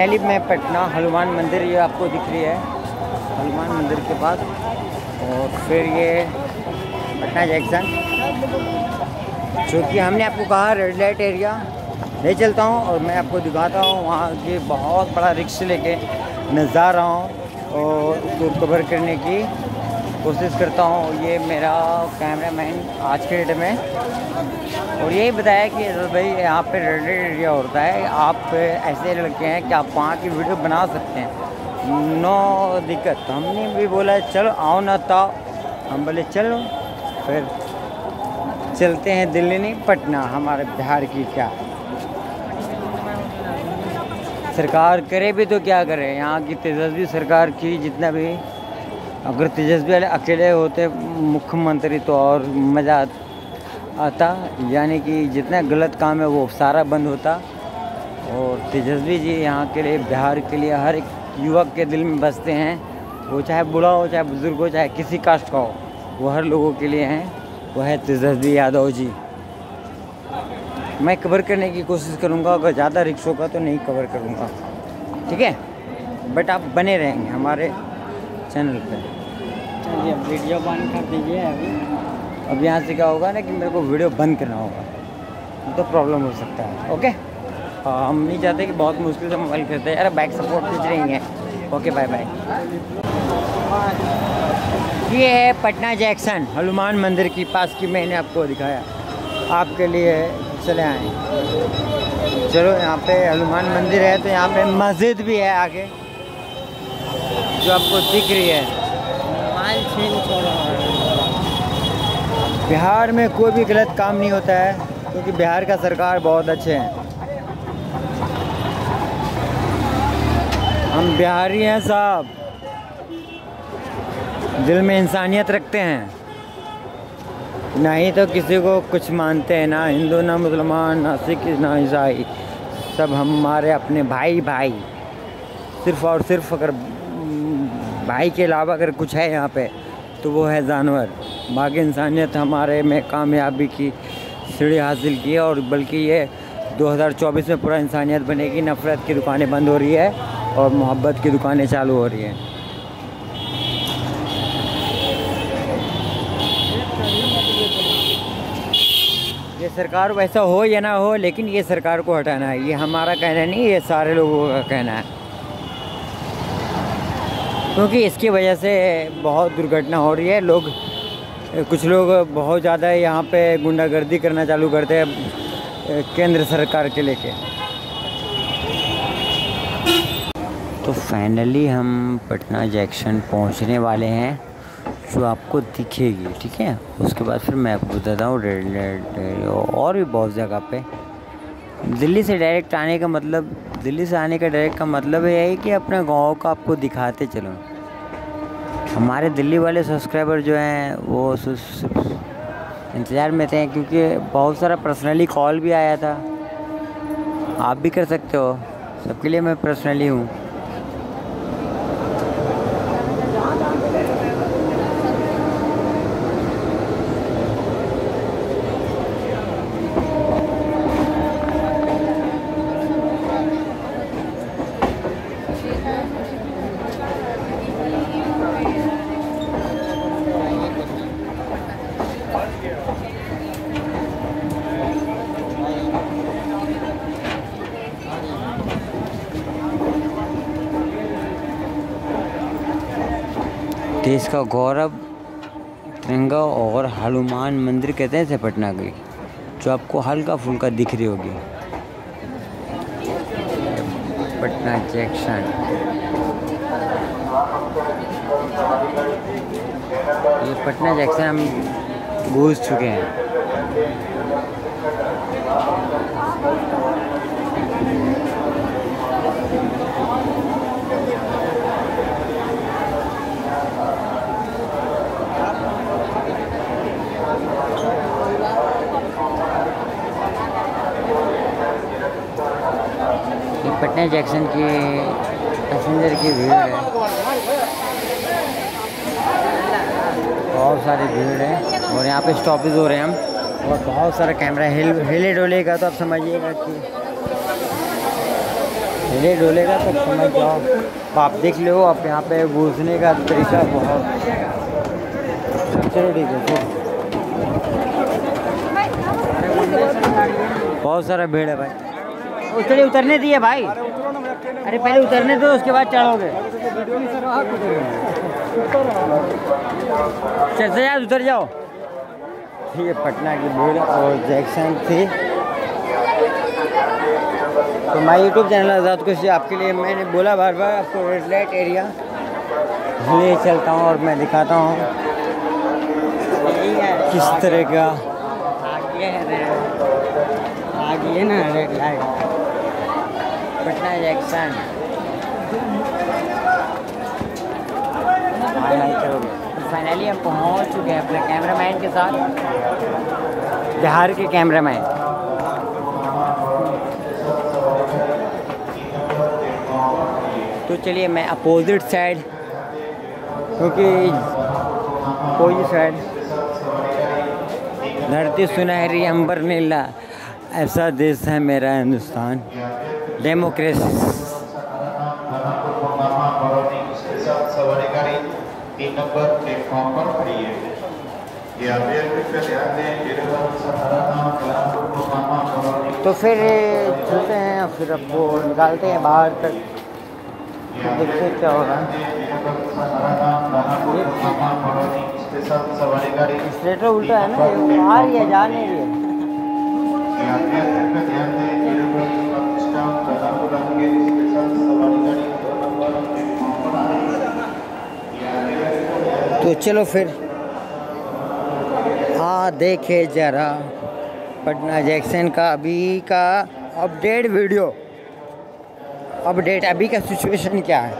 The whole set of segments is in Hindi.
पहली मैं पटना, हनुमान मंदिर, ये आपको दिख रही है। हनुमान मंदिर के बाद और फिर ये पटना जैक्सन जो कि हमने आपको कहा रेड लाइट एरिया ले चलता हूँ और मैं आपको दिखाता हूँ, वहाँ के बहुत बड़ा रिक्श लेके मैं जा रहा हूँ और उसको कवर करने की। कोशिश करता हूँ, ये मेरा कैमरा मैन आज के डेट में। और यही बताया कि भाई, यहाँ पे रेडेड एरिया होता है। आप ऐसे लड़के हैं कि आप वहाँ की वीडियो बना सकते हैं। नो दिक्कत। हमने भी बोला, चलो, आओ ना तो हम बोले, चलो। फिर चलते हैं दिल्ली नहीं, पटना, हमारे बिहार की क्या। सरकार करे भी तो क्या करे, यहाँ की तेजस्वी सरकार की जितना भी अगर तेजस्वी अकेले होते, मुख्यमंत्री तो और मज़ा आता। यानी कि जितना गलत काम है, वो सारा बंद होता। और तेजस्वी जी यहाँ के लिए, बिहार के लिए हर एक युवक के दिल में बसते हैं। वो चाहे बुढ़ा हो, चाहे बुज़ुर्ग हो, चाहे किसी कास्ट का हो, वो हर लोगों के लिए हैं। वो है तेजस्वी यादव जी। मैं कवर करने की कोशिश करूँगा। अगर ज़्यादा रिक्शों का तो नहीं कवर करूँगा। ठीक है? बट आप बने रहेंगे हमारे चैनल पे। चलिए वीडियो बंद कर दीजिए अभी। अब यहाँ से क्या होगा ना कि मेरे को वीडियो बंद करना होगा। तो प्रॉब्लम हो सकता है ओके हाँ, हम नहीं चाहते कि बहुत मुश्किल से मोबाइल करते हैं। अरे बैक सपोर्ट खींच रही है। ओके बाय बाय ये है पटना जैक्सन हनुमान मंदिर की पास की मैंने आपको दिखाया। आपके लिए चले आए। चलो यहाँ पे हनुमान मंदिर है तो यहाँ पे मस्जिद भी है आगे जो आपको दिख रही है। बिहार में कोई भी गलत काम नहीं होता है, क्योंकि बिहार का सरकार बहुत अच्छे हैं। हम बिहारी हैं साहब। दिल में इंसानियत रखते हैं। नहीं तो किसी को कुछ मानते हैं, ना हिंदू, ना मुसलमान, ना सिख, ना ईसाई। सब हमारे अपने भाई भाई। सिर्फ़ और सिर्फ़ अगर, भाई के अलावा अगर कुछ है यहाँ पे तो वो है जानवर। बाकी इंसानियत हमारे में कामयाबी की सीढ़ी हासिल की है और बल्कि ये 2024 में पूरा इंसानियत बनेगी, नफ़रत की दुकानें बंद हो रही है और मोहब्बत की दुकानें चालू हो रही हैं। ये सरकार वैसा हो या ना हो, लेकिन ये सरकार को हटाना है। ये हमारा कहना नहीं, ये सारे लोगों का कहना है। क्योंकि इसकी वजह से बहुत दुर्घटना हो रही है। लोग, कुछ लोग बहुत ज़्यादा यहाँ पे गुंडागर्दी करना चालू करते हैं, केंद्र सरकार के लेके। तो फाइनली हम पटना जंक्शन पहुँचने वाले हैं, जो आपको दिखेगी, ठीक है? उसके बाद फिर मैं आपको बताता हूँ और भी बहुत जगह पे। दिल्ली से डायरेक्ट आने का मतलब दिल्ली से आने का डायरेक्ट का मतलब यह है कि अपने गाँव का आपको दिखाते चलो। हमारे दिल्ली वाले सब्सक्राइबर जो हैं, वो इंतज़ार में थे क्योंकि बहुत सारा पर्सनली कॉल भी आया था। आप भी कर सकते हो। सबके लिए मैं पर्सनली हूँ। देश का गौरव तिरंगा और हनुमान मंदिर कहते हैं पटना की, जो आपको हल्का फुल्का दिख रही होगी। पटना जंक्शन। ये पटना जंक्शन हम घूस चुके हैं। पटना की पैसेंजर की भीड़ है। बहुत सारी भीड़ है और यहाँ पे स्टॉपेज हो रहे हैं हम। और बहुत सारा कैमरा हिल हिले डोले का तो आप समझिएगा कि हिले डोलेगा तो समझ जाओ तो आप देख लो, आप यहाँ पे घुसने का तरीका बहुत चलो ठीक है बहुत सारा भीड़ है भाई। उतरे उतरने दिए भाई। अरे पहले उतरने दो, उसके बाद चढ़ोगे। चल से यार उतर जाओ। है पटना की भीड़ और जैक्सन थी। तो माय यूट्यूब चैनल आज़ाद कुछ आपके लिए मैंने बोला बार बार, आपको रेड लाइट एरिया ले चलता हूँ और मैं दिखाता हूँ। किस तरह का आगे है आगे है ना रेड लाइट करोगे फाइनली हम पहुँच चुके हैं अपने कैमरामैन के साथ। बिहार के कैमरामैन तो चलिए मैं अपोजिट साइड क्योंकि कोई साइड धरती सुनहरी अंबर नीला ऐसा देश है मेरा हिंदुस्तान। बरौनी तो फिर चलते हैं फिर आपको निकालते हैं बाहर तक। देखते क्या हो है। गाड़ी स्लेटर उल्टा है ना, ये आ रही है, जा नहीं रही है। तो चलो फिर। आ, देखे जरा पटना जैक्सन का अभी का अपडेट वीडियो। अपडेट अभी का सिचुएशन क्या है?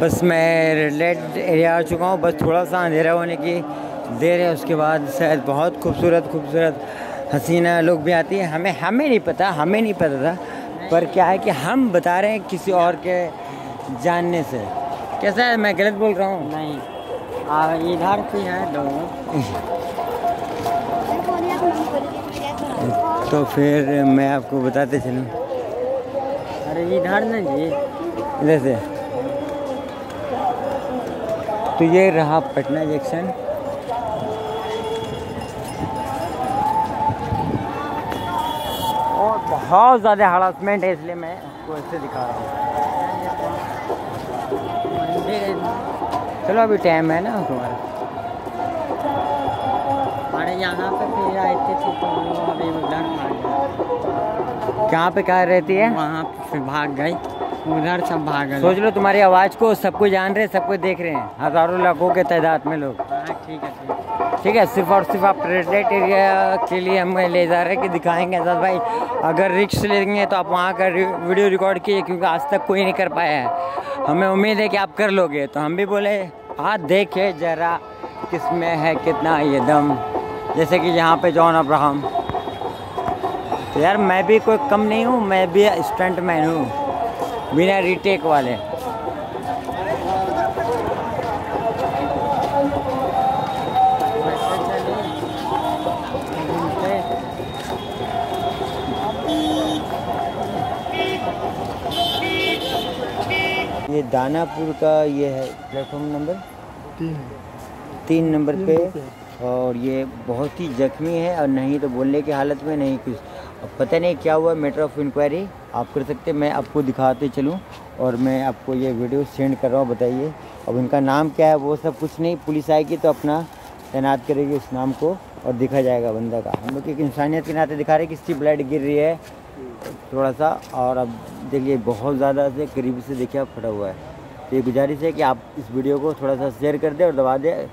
बस मैं रेड एरिया आ चुका हूँ, बस थोड़ा सा अंधेरा होने की देर है, उसके बाद शायद बहुत खूबसूरत खूबसूरत हसीना लोग भी आती है। हमें हमें नहीं पता, हमें नहीं पता था पर क्या है कि हम बता रहे हैं किसी और के जानने से। कैसा है? मैं गलत बोल रहा हूँ? नहीं। आ इधर भी है दो। तो फिर मैं आपको बताते चलूँ। अरे इधर ना जी। इधर से। तो ये रहा पटना जंक्शन। बहुत ज़्यादा हरासमेंट है इसलिए मैं आपको ऐसे दिखा रहा हूँ। चलो अभी टाइम है ना तुम्हारा। हमारे यहाँ पे फिर आए थे तो अभी उधर कहाँ पे कहाँ रहती है? वहाँ पे फिर भाग गई उधर सब भाग गए। सोच लो तुम्हारी आवाज़ को सबको जान रहे हैं सबको देख रहे हैं। हज़ारों लाखों के तादाद में लोग। हाँ ठीक है ठीक है। ठीक है, सिर्फ़ और सिर्फ़ आप रेड एरिया के लिए हमें ले जा रहे हैं कि दिखाएँगे। आज़ाद भाई, अगर रिक्स लेंगे तो आप वहाँ का वीडियो रिकॉर्ड कीजिए क्योंकि आज तक कोई नहीं कर पाया है। हमें उम्मीद है कि आप कर लोगे। तो हम भी बोले हाँ देखे जरा किसमें है कितना ये दम। जैसे कि यहाँ पे जॉन अब्राहम। तो यार, मैं भी कोई कम नहीं हूँ, मैं भी स्टंट मैन हूँ, बिना रीटेक वाले। ये दानापुर का ये है प्लेटफॉर्म नंबर तीन। तीन नंबर पे। और ये बहुत ही जख्मी है और नहीं तो बोलने की हालत में नहीं कुछ। अब पता नहीं क्या हुआ मैटर ऑफ़ इंक्वायरी आप कर सकते मैं आपको दिखाते चलूँ और मैं आपको ये वीडियो सेंड कर रहा हूँ बताइए। अब उनका नाम क्या है वो सब कुछ नहीं पुलिस आएगी तो अपना तैनात करेगी उस नाम को और दिखा जाएगा बंदा का। हम लोग एक इंसानियत के नाते दिखा रहे हैं कि इसकी ब्लड गिर रही है थोड़ा सा और अब देखिए बहुत ज़्यादा से करीब से देखिए आप फटा हुआ है। तो ये गुजारिश है कि आप इस वीडियो को थोड़ा सा शेयर कर दें और दबा दें।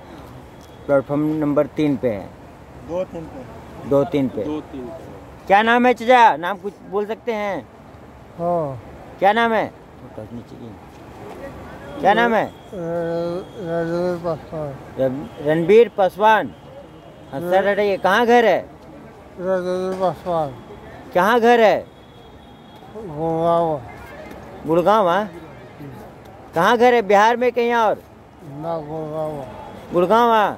प्लेटफॉर्म नंबर तीन पे है। दो तीन पे। दो तीन पे। दो तीन क्या नाम है चचा? नाम कुछ बोल सकते हैं? हाँ। क्या नाम है? क्या नाम है? रणबीर पासवान। हाँ सर हटाइए कहाँ घर है? पासवान। कहाँ घर है? गुड़गांव गुड़गांव हाँ? कहाँ घर है? बिहार में कहीं और? ना गुड़गांव। हाँ?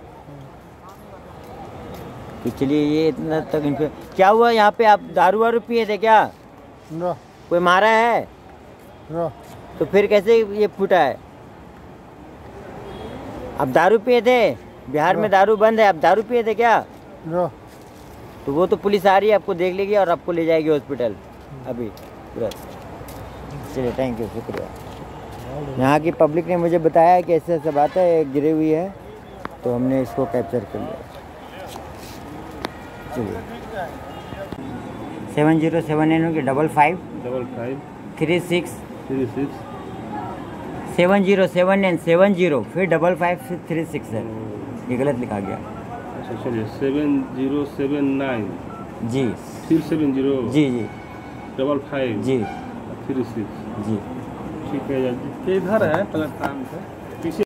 तो चलिए ये इतना तक इनके क्या हुआ? यहाँ पे आप दारू वारू पिए थे क्या? ना। कोई मारा है? ना। तो फिर कैसे ये फूटा है? आप दारू पिए थे? बिहार में दारू बंद है आप दारू पिए थे क्या? ना। तो वो तो पुलिस आ रही है आपको देख लेगी और आपको ले जाएगी हॉस्पिटल अभी। तुरंत चलिए थैंक यू शुक्रिया। यहाँ की पब्लिक ने मुझे बताया कि ऐसे ऐसे बात है गिरी हुई है तो हमने इसको कैप्चर कर लिया। चलिए। सेवन ज़ीरो सेवन नाइन होगी double five double five three six three six seven zero seven nine seven zero फिर डबल फाइव फिर थ्री सिक्स है। ये गलत लिखा गया। अच्छा चलिए सेवन ज़ीरो सेवन नाइन जी। फिर सेवन ज़ीरो जी जी। डबल फाइव जी। थ्री सिक्स जी। ठीक है जी इधर है प्लेटफार्म से? पीछे।